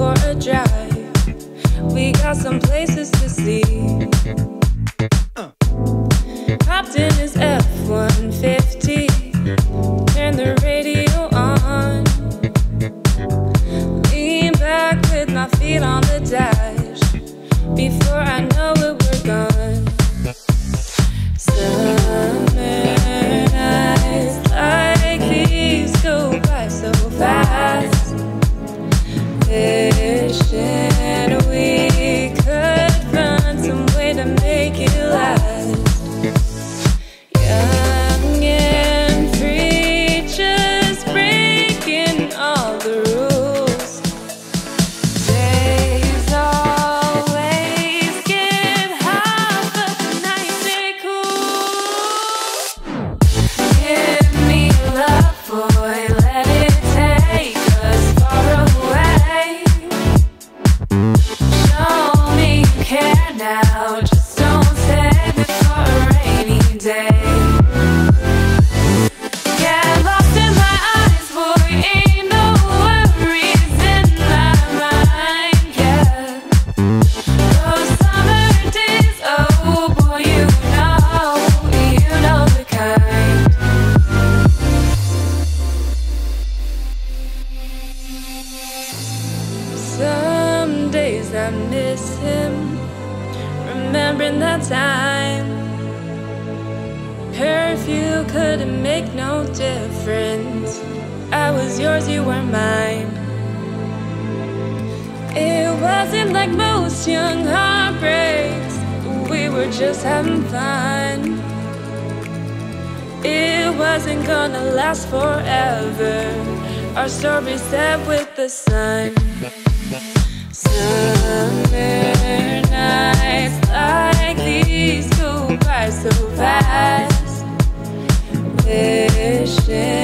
for a drive. We got some places to see. make you laugh. Remembering that time. Curfew couldn't make no difference. I was yours, you were mine. It wasn't like most young heartbreaks, we were just having fun. It wasn't gonna last forever. Our story set with the sun. share.